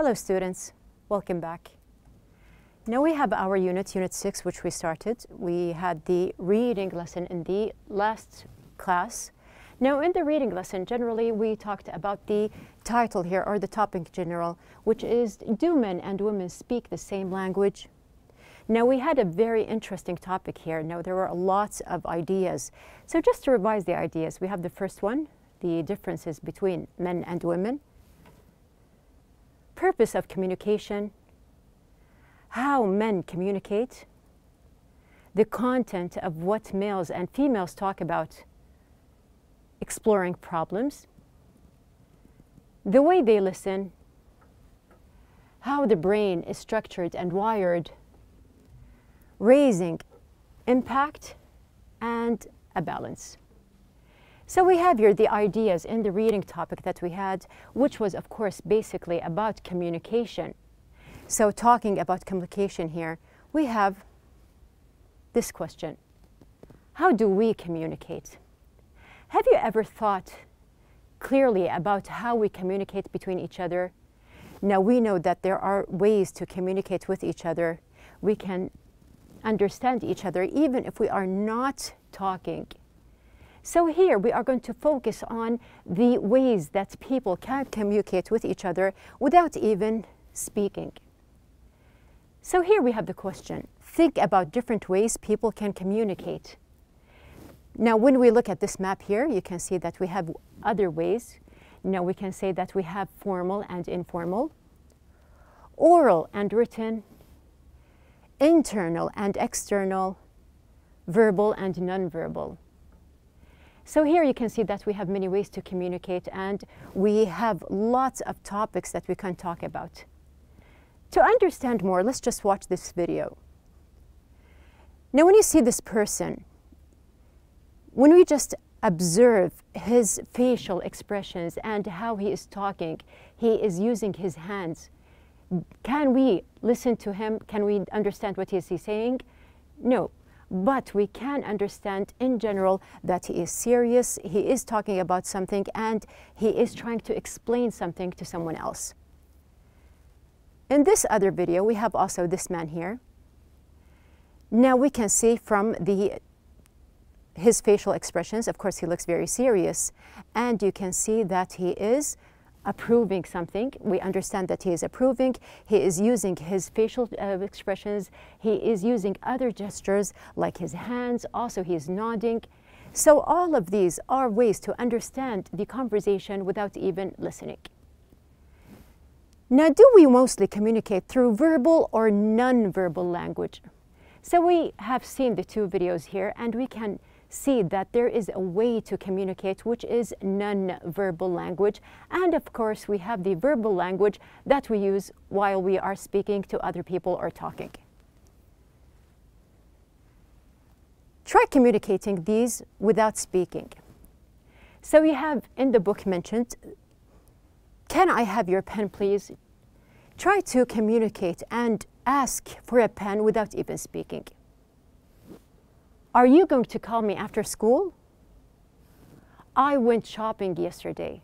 Hello students, welcome back. Now we have our unit, Unit 6, which we started. We had the reading lesson in the last class. Now in the reading lesson, generally we talked about the title here, or the topic general, which is Do men and women speak the same language? Now we had a very interesting topic here. Now there were lots of ideas. So just to revise the ideas, we have the first one, the differences between men and women purpose of communication, how men communicate, the content of what males and females talk about. Exploring problems, the way they listen, how the brain is structured and wired, raising impact and a balance. So we have here the ideas in the reading topic that we had, which was of course basically about communication. So talking about communication here, we have this question. How do we communicate? Have you ever thought clearly about how we communicate between each other? Now we know that there are ways to communicate with each other. We can understand each other even if we are not talking. So here we are going to focus on the ways that people can communicate with each other without even speaking. So here we have the question. Think about different ways people can communicate. Now when we look at this map here, you can see that we have other ways. Now we can say that we have formal and informal, oral and written, internal and external, verbal and nonverbal. So here you can see that we have many ways to communicate and we have lots of topics that we can talk about. To understand more, let's just watch this video. Now when you see this person, when we just observe his facial expressions and how he is talking, he is using his hands, can we listen to him? Can we understand what is he is saying? No but we can understand in general that he is serious, he is talking about something, and he is trying to explain something to someone else. In this other video, we have also this man here. Now we can see from the his facial expressions, of course, he looks very serious, and you can see that he is approving something. We understand that he is approving. He is using his facial uh, expressions. He is using other gestures like his hands. Also, he is nodding. So all of these are ways to understand the conversation without even listening. Now, do we mostly communicate through verbal or non-verbal language? So we have seen the two videos here and we can see that there is a way to communicate which is non-verbal language. And of course, we have the verbal language that we use while we are speaking to other people or talking. Try communicating these without speaking. So we have in the book mentioned, can I have your pen please? Try to communicate and ask for a pen without even speaking. Are you going to call me after school? I went shopping yesterday.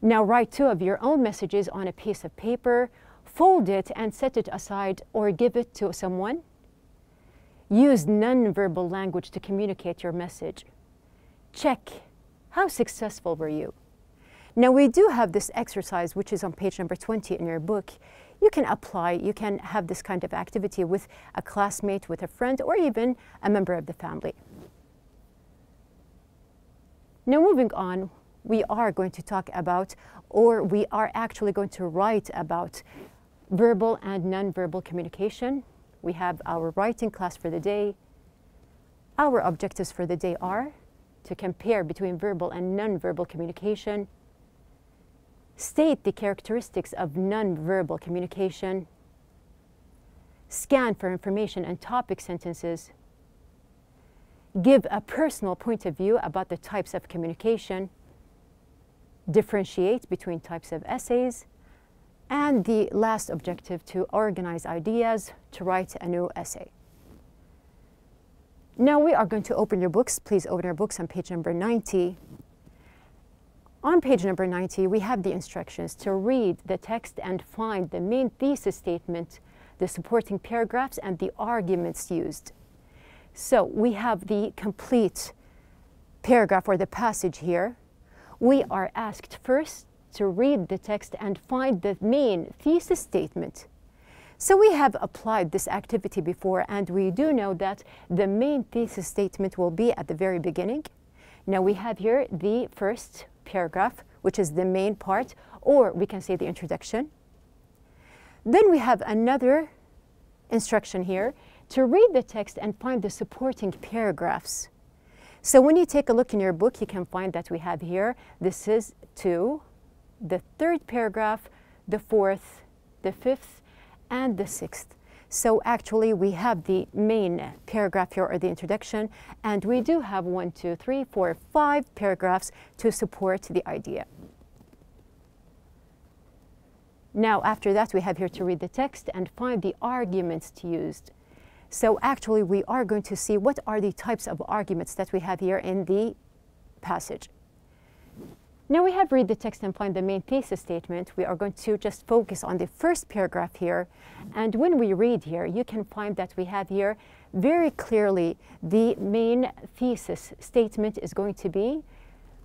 Now write two of your own messages on a piece of paper, fold it and set it aside or give it to someone. Use nonverbal language to communicate your message. Check, how successful were you? Now we do have this exercise, which is on page number 20 in your book you can apply, you can have this kind of activity with a classmate, with a friend, or even a member of the family. Now moving on, we are going to talk about, or we are actually going to write about verbal and nonverbal communication. We have our writing class for the day. Our objectives for the day are to compare between verbal and nonverbal communication, State the characteristics of nonverbal communication. Scan for information and topic sentences. Give a personal point of view about the types of communication. Differentiate between types of essays. And the last objective to organize ideas to write a new essay. Now we are going to open your books. Please open your books on page number 90 On page number 90, we have the instructions to read the text and find the main thesis statement, the supporting paragraphs, and the arguments used. So we have the complete paragraph or the passage here. We are asked first to read the text and find the main thesis statement. So we have applied this activity before and we do know that the main thesis statement will be at the very beginning. Now we have here the first paragraph, which is the main part, or we can say the introduction. Then we have another instruction here to read the text and find the supporting paragraphs. So when you take a look in your book, you can find that we have here, this is two, the third paragraph, the fourth, the fifth, and the sixth. So actually we have the main paragraph here or the introduction and we do have one, two, three, four, five paragraphs to support the idea. Now after that we have here to read the text and find the arguments to use. So actually we are going to see what are the types of arguments that we have here in the passage. Now we have read the text and find the main thesis statement. We are going to just focus on the first paragraph here. And when we read here, you can find that we have here very clearly the main thesis statement is going to be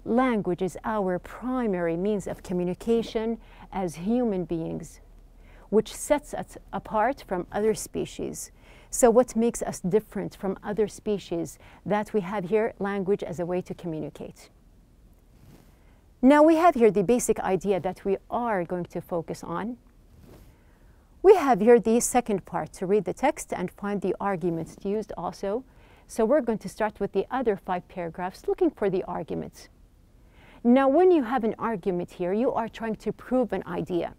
language is our primary means of communication as human beings, which sets us apart from other species. So what makes us different from other species that we have here language as a way to communicate. Now we have here the basic idea that we are going to focus on. We have here the second part to read the text and find the arguments used also. So we're going to start with the other five paragraphs looking for the arguments. Now when you have an argument here, you are trying to prove an idea.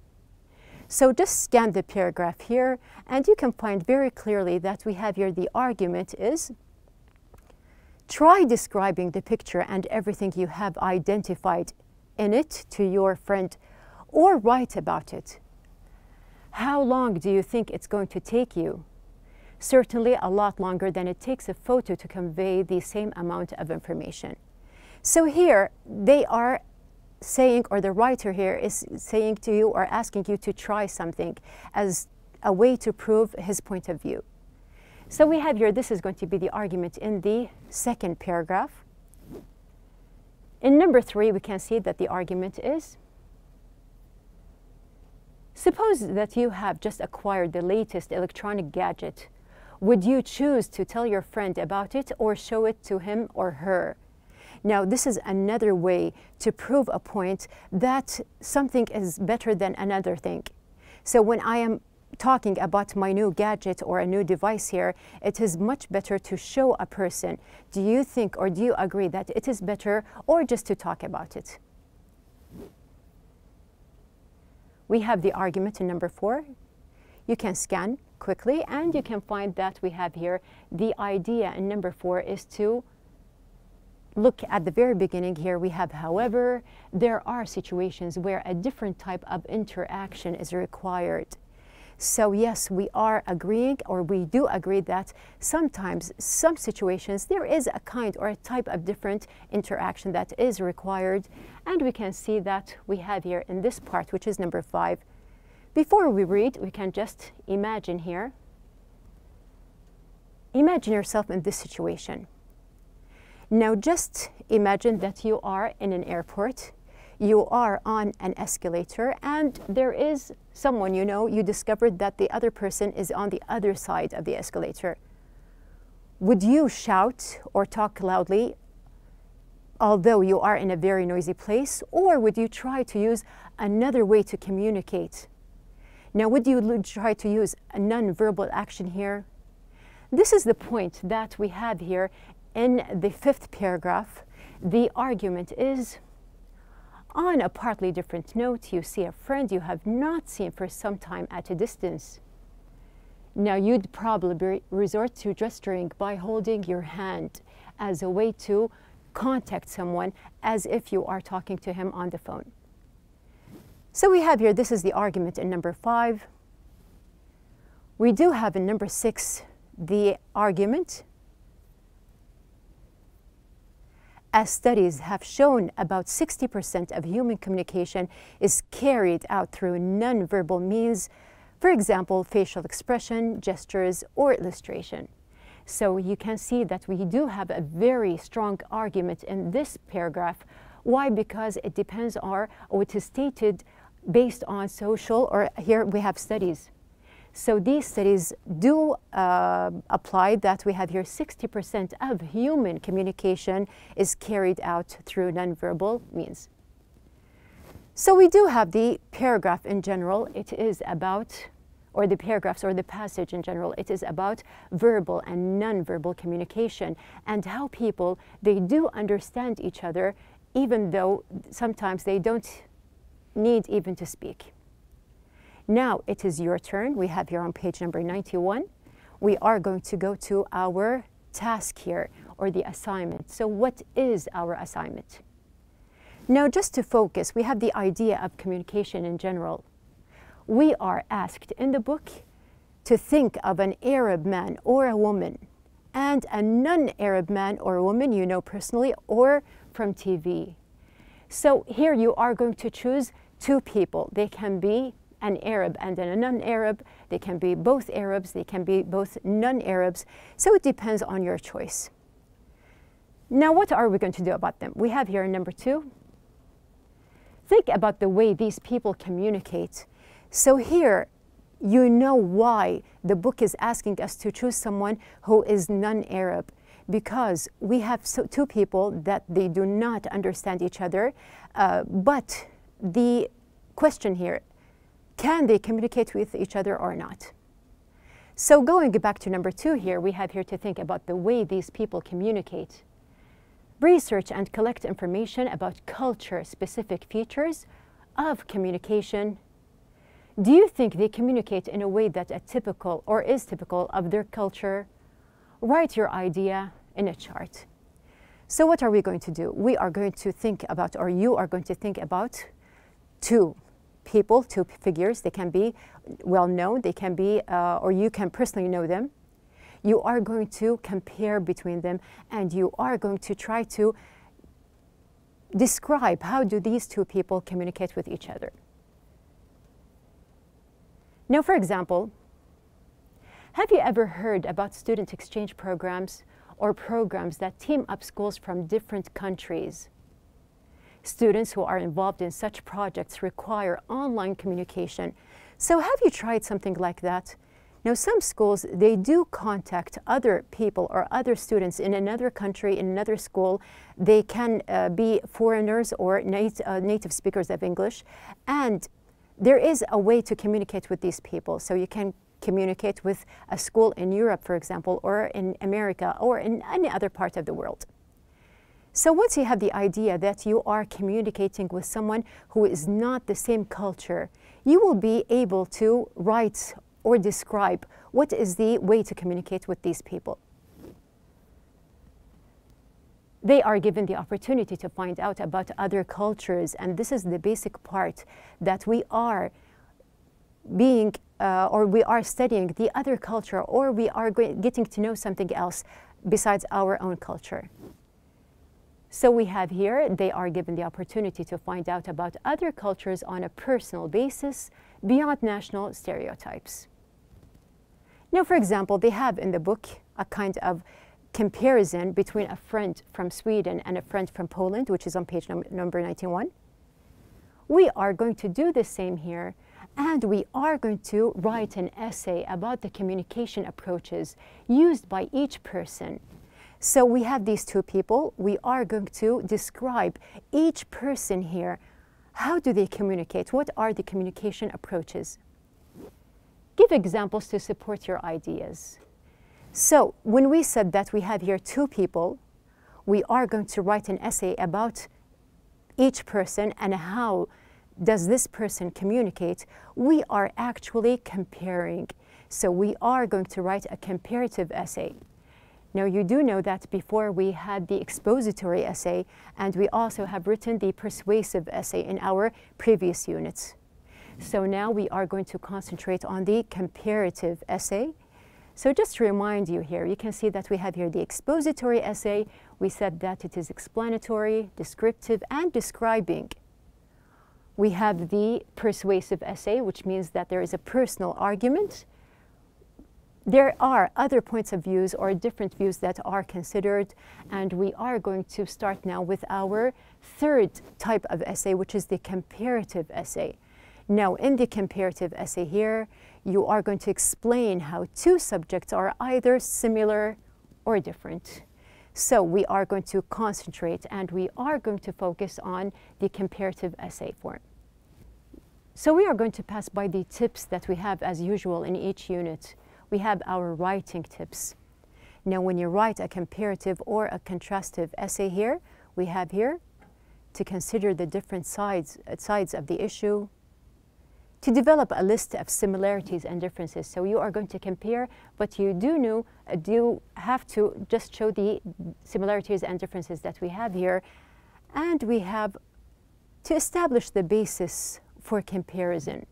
So just scan the paragraph here and you can find very clearly that we have here the argument is try describing the picture and everything you have identified in it to your friend or write about it. How long do you think it's going to take you? Certainly a lot longer than it takes a photo to convey the same amount of information. So here they are saying, or the writer here is saying to you or asking you to try something as a way to prove his point of view. So we have here, this is going to be the argument in the second paragraph. In number three, we can see that the argument is Suppose that you have just acquired the latest electronic gadget. Would you choose to tell your friend about it or show it to him or her? Now, this is another way to prove a point that something is better than another thing. So when I am talking about my new gadget or a new device here, it is much better to show a person. Do you think or do you agree that it is better or just to talk about it? We have the argument in number four. You can scan quickly and you can find that we have here the idea in number four is to look at the very beginning here we have however there are situations where a different type of interaction is required so yes, we are agreeing or we do agree that sometimes, some situations, there is a kind or a type of different interaction that is required. And we can see that we have here in this part, which is number five. Before we read, we can just imagine here. Imagine yourself in this situation. Now just imagine that you are in an airport you are on an escalator and there is someone you know, you discovered that the other person is on the other side of the escalator. Would you shout or talk loudly although you are in a very noisy place, or would you try to use another way to communicate? Now, would you try to use a non-verbal action here? This is the point that we have here in the fifth paragraph. The argument is on a partly different note, you see a friend you have not seen for some time at a distance. Now, you'd probably resort to gesturing by holding your hand as a way to contact someone as if you are talking to him on the phone. So we have here, this is the argument in number five. We do have in number six the argument as studies have shown, about 60% of human communication is carried out through nonverbal means, for example, facial expression, gestures, or illustration. So you can see that we do have a very strong argument in this paragraph. Why? Because it depends on, or it is stated based on social, or here we have studies. So these studies do uh, apply that we have here 60% of human communication is carried out through nonverbal means. So we do have the paragraph in general. It is about, or the paragraphs or the passage in general, it is about verbal and nonverbal communication and how people, they do understand each other even though sometimes they don't need even to speak. Now it is your turn. We have here on page number 91. We are going to go to our task here or the assignment. So what is our assignment? Now just to focus, we have the idea of communication in general. We are asked in the book to think of an Arab man or a woman and a non-Arab man or woman you know personally or from TV. So here you are going to choose two people. They can be an Arab and a non-Arab. They can be both Arabs, they can be both non-Arabs. So it depends on your choice. Now what are we going to do about them? We have here number two. Think about the way these people communicate. So here, you know why the book is asking us to choose someone who is non-Arab because we have so, two people that they do not understand each other, uh, but the question here can they communicate with each other or not? So going back to number two here, we have here to think about the way these people communicate. Research and collect information about culture-specific features of communication. Do you think they communicate in a way that is typical or is typical of their culture? Write your idea in a chart. So what are we going to do? We are going to think about, or you are going to think about two people, two figures. They can be well known, they can be, uh, or you can personally know them. You are going to compare between them and you are going to try to describe how do these two people communicate with each other. Now, for example, have you ever heard about student exchange programs or programs that team up schools from different countries? Students who are involved in such projects require online communication. So have you tried something like that? Now, some schools, they do contact other people or other students in another country, in another school. They can uh, be foreigners or nat uh, native speakers of English. And there is a way to communicate with these people. So you can communicate with a school in Europe, for example, or in America, or in any other part of the world. So once you have the idea that you are communicating with someone who is not the same culture, you will be able to write or describe what is the way to communicate with these people. They are given the opportunity to find out about other cultures, and this is the basic part that we are being uh, or we are studying the other culture or we are getting to know something else besides our own culture. So we have here, they are given the opportunity to find out about other cultures on a personal basis beyond national stereotypes. Now, for example, they have in the book a kind of comparison between a friend from Sweden and a friend from Poland, which is on page num number 91. We are going to do the same here, and we are going to write an essay about the communication approaches used by each person so we have these two people. We are going to describe each person here. How do they communicate? What are the communication approaches? Give examples to support your ideas. So when we said that we have here two people, we are going to write an essay about each person and how does this person communicate, we are actually comparing. So we are going to write a comparative essay. Now, you do know that before we had the expository essay, and we also have written the persuasive essay in our previous units. So now we are going to concentrate on the comparative essay. So just to remind you here, you can see that we have here the expository essay. We said that it is explanatory, descriptive, and describing. We have the persuasive essay, which means that there is a personal argument. There are other points of views or different views that are considered, and we are going to start now with our third type of essay, which is the comparative essay. Now, in the comparative essay here, you are going to explain how two subjects are either similar or different. So we are going to concentrate and we are going to focus on the comparative essay form. So we are going to pass by the tips that we have as usual in each unit. We have our writing tips. Now when you write a comparative or a contrastive essay here, we have here to consider the different sides, sides of the issue, to develop a list of similarities and differences. So you are going to compare, but you do know, do have to just show the similarities and differences that we have here. And we have to establish the basis for comparison.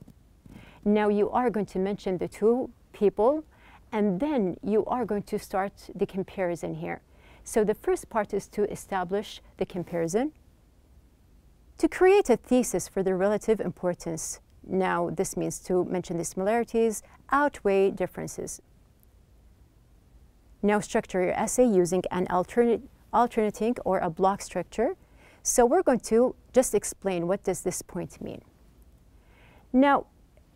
Now you are going to mention the two people, and then you are going to start the comparison here. So the first part is to establish the comparison, to create a thesis for the relative importance now, this means to mention the similarities outweigh differences. Now, structure your essay using an alternate, alternating or a block structure. So we're going to just explain what does this point mean. Now,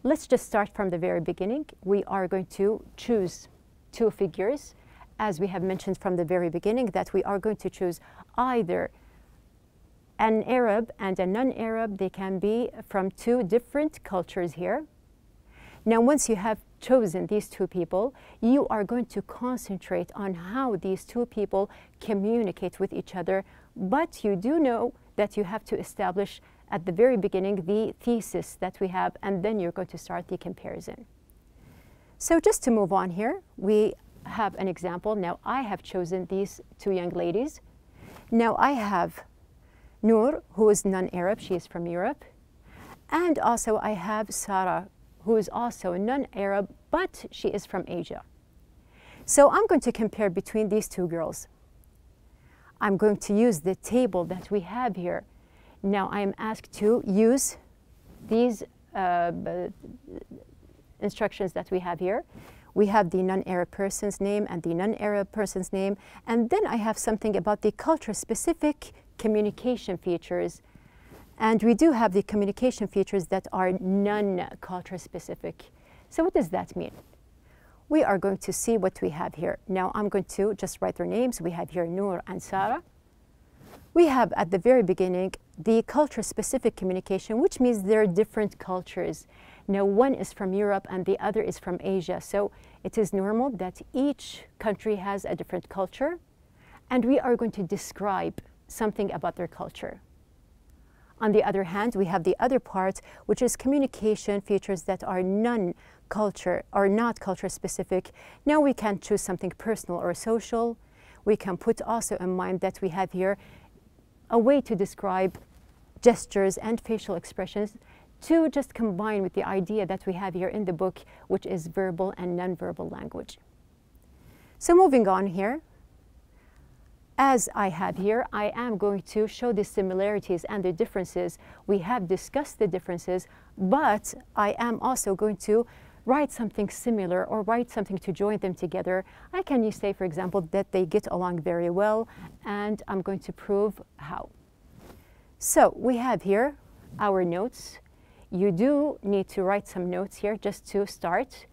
let's just start from the very beginning. We are going to choose two figures, as we have mentioned from the very beginning, that we are going to choose either an Arab and a non-Arab, they can be from two different cultures here. Now, once you have chosen these two people, you are going to concentrate on how these two people communicate with each other. But you do know that you have to establish at the very beginning the thesis that we have, and then you're going to start the comparison. So just to move on here, we have an example. Now, I have chosen these two young ladies. Now, I have Noor, who is non-Arab, she is from Europe. And also I have Sarah, who is also non-Arab, but she is from Asia. So I'm going to compare between these two girls. I'm going to use the table that we have here. Now I am asked to use these uh, instructions that we have here. We have the non-Arab person's name and the non-Arab person's name. And then I have something about the culture-specific communication features. And we do have the communication features that are non-culture specific. So what does that mean? We are going to see what we have here. Now I'm going to just write their names. We have here Noor and Sarah. We have at the very beginning the culture specific communication, which means there are different cultures. Now one is from Europe and the other is from Asia. So it is normal that each country has a different culture. And we are going to describe something about their culture. On the other hand, we have the other part, which is communication features that are non-culture or not culture specific. Now we can choose something personal or social. We can put also in mind that we have here a way to describe gestures and facial expressions to just combine with the idea that we have here in the book, which is verbal and nonverbal language. So moving on here, as I have here, I am going to show the similarities and the differences. We have discussed the differences, but I am also going to write something similar or write something to join them together. I can say, for example, that they get along very well, and I'm going to prove how. So we have here our notes. You do need to write some notes here just to start.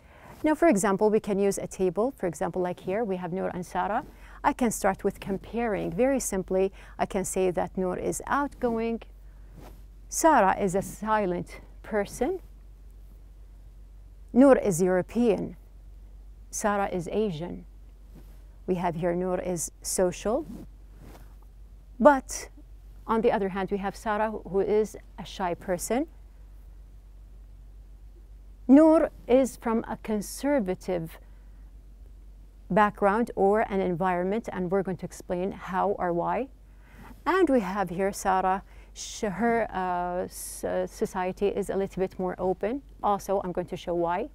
Now, for example, we can use a table. For example, like here, we have Noor and Sarah. I can start with comparing. Very simply, I can say that Noor is outgoing, Sarah is a silent person, Noor is European, Sarah is Asian. We have here Noor is social, but on the other hand, we have Sarah, who is a shy person. Noor is from a conservative background or an environment, and we're going to explain how or why. And we have here Sarah, her uh, society is a little bit more open. Also, I'm going to show why.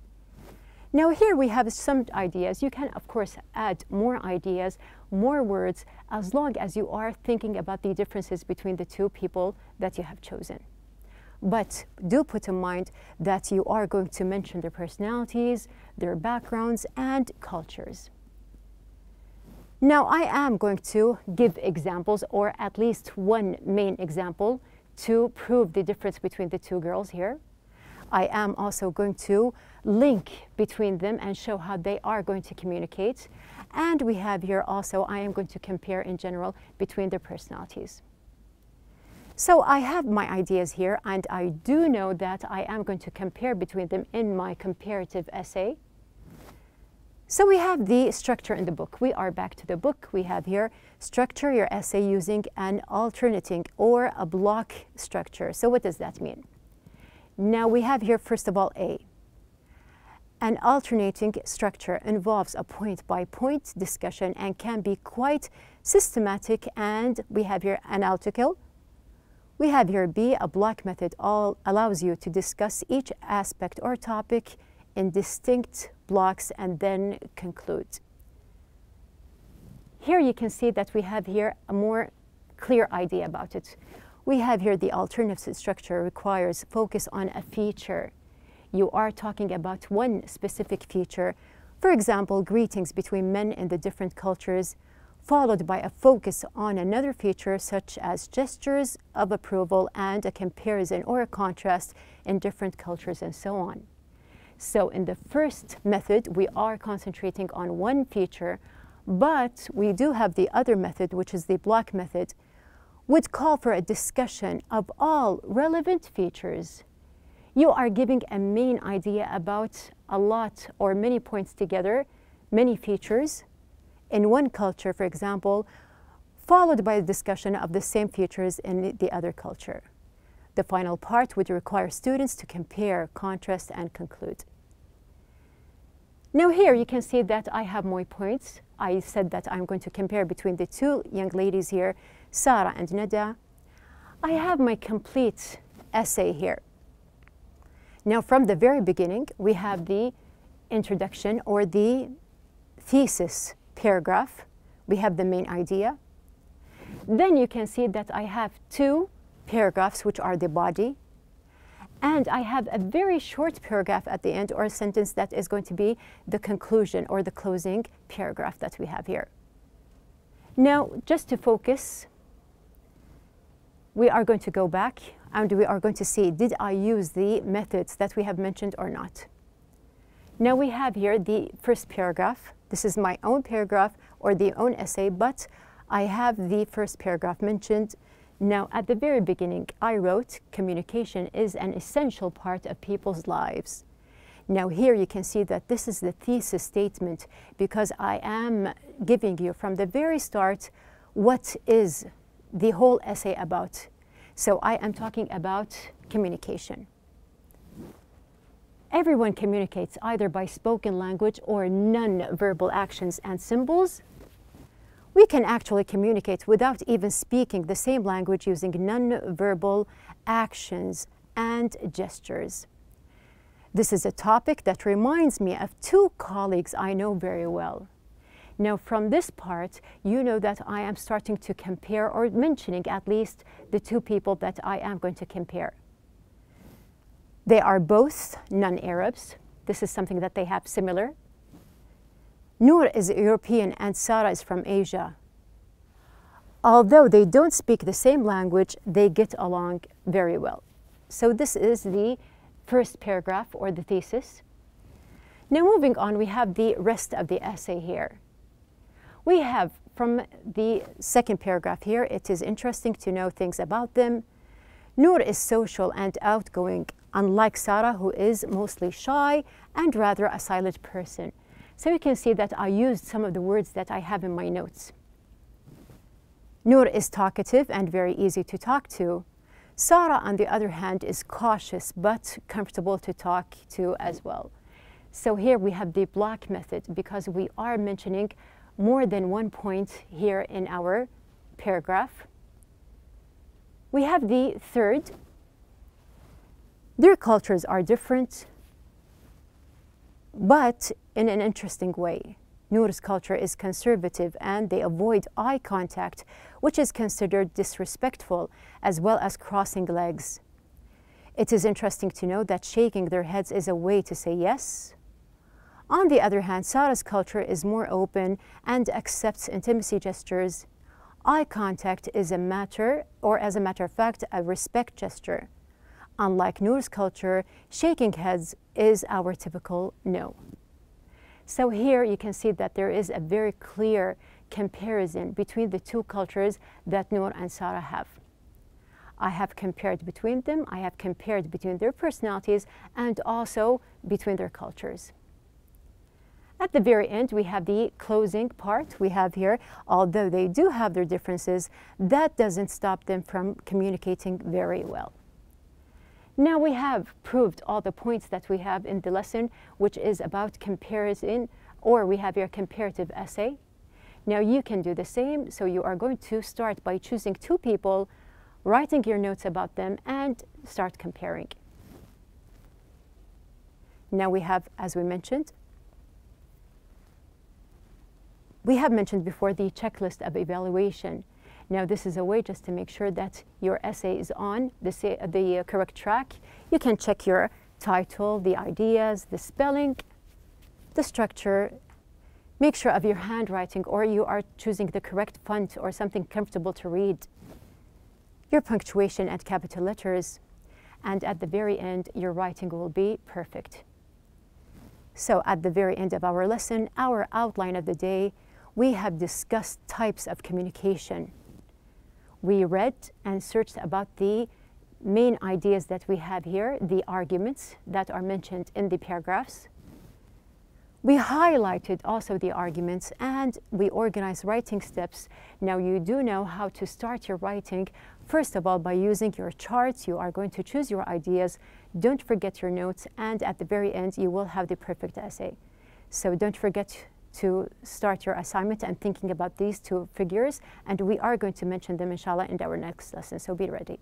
Now here we have some ideas. You can, of course, add more ideas, more words, as long as you are thinking about the differences between the two people that you have chosen. But do put in mind that you are going to mention their personalities, their backgrounds, and cultures. Now I am going to give examples, or at least one main example, to prove the difference between the two girls here. I am also going to link between them and show how they are going to communicate. And we have here also, I am going to compare in general between their personalities. So I have my ideas here, and I do know that I am going to compare between them in my comparative essay. So we have the structure in the book. We are back to the book. We have here structure your essay using an alternating or a block structure. So what does that mean? Now we have here, first of all, A. An alternating structure involves a point-by-point -point discussion and can be quite systematic and we have here analytical. We have here B, a block method all allows you to discuss each aspect or topic in distinct blocks and then conclude. Here you can see that we have here a more clear idea about it. We have here the alternative structure requires focus on a feature you are talking about one specific feature, for example, greetings between men in the different cultures, followed by a focus on another feature such as gestures of approval and a comparison or a contrast in different cultures and so on. So in the first method, we are concentrating on one feature, but we do have the other method, which is the block method, would call for a discussion of all relevant features you are giving a main idea about a lot or many points together, many features in one culture, for example, followed by a discussion of the same features in the other culture. The final part would require students to compare, contrast, and conclude. Now here you can see that I have my points. I said that I'm going to compare between the two young ladies here, Sarah and Nada. I have my complete essay here. Now, from the very beginning, we have the introduction or the thesis paragraph. We have the main idea. Then you can see that I have two paragraphs, which are the body. And I have a very short paragraph at the end or a sentence that is going to be the conclusion or the closing paragraph that we have here. Now, just to focus, we are going to go back and we are going to see, did I use the methods that we have mentioned or not? Now we have here the first paragraph. This is my own paragraph or the own essay, but I have the first paragraph mentioned. Now, at the very beginning, I wrote, communication is an essential part of people's lives. Now here you can see that this is the thesis statement because I am giving you from the very start what is the whole essay about so I am talking about communication. Everyone communicates either by spoken language or non-verbal actions and symbols. We can actually communicate without even speaking the same language using non-verbal actions and gestures. This is a topic that reminds me of two colleagues I know very well. Now from this part, you know that I am starting to compare or mentioning at least the two people that I am going to compare. They are both non-Arabs. This is something that they have similar. Noor is European and Sarah is from Asia. Although they don't speak the same language, they get along very well. So this is the first paragraph or the thesis. Now moving on, we have the rest of the essay here. We have from the second paragraph here, it is interesting to know things about them. Noor is social and outgoing, unlike Sarah, who is mostly shy and rather a silent person. So you can see that I used some of the words that I have in my notes. Noor is talkative and very easy to talk to. Sarah, on the other hand, is cautious but comfortable to talk to as well. So here we have the block method because we are mentioning more than one point here in our paragraph. We have the third. Their cultures are different. but in an interesting way. Noor's culture is conservative and they avoid eye contact, which is considered disrespectful, as well as crossing legs. It is interesting to note that shaking their heads is a way to say yes. On the other hand, Sara's culture is more open and accepts intimacy gestures. Eye contact is a matter, or as a matter of fact, a respect gesture. Unlike Noor's culture, shaking heads is our typical no. So here you can see that there is a very clear comparison between the two cultures that Noor and Sarah have. I have compared between them, I have compared between their personalities and also between their cultures. At the very end, we have the closing part we have here. Although they do have their differences, that doesn't stop them from communicating very well. Now we have proved all the points that we have in the lesson, which is about comparison, or we have your comparative essay. Now you can do the same, so you are going to start by choosing two people, writing your notes about them, and start comparing. Now we have, as we mentioned, we have mentioned before the checklist of evaluation. Now, this is a way just to make sure that your essay is on the, the uh, correct track. You can check your title, the ideas, the spelling, the structure. Make sure of your handwriting or you are choosing the correct font or something comfortable to read. Your punctuation and capital letters. And at the very end, your writing will be perfect. So at the very end of our lesson, our outline of the day, we have discussed types of communication we read and searched about the main ideas that we have here, the arguments that are mentioned in the paragraphs. We highlighted also the arguments and we organized writing steps. Now you do know how to start your writing. First of all, by using your charts, you are going to choose your ideas. Don't forget your notes and at the very end, you will have the perfect essay. So don't forget to start your assignment and thinking about these two figures. And we are going to mention them, inshallah, in our next lesson. So be ready.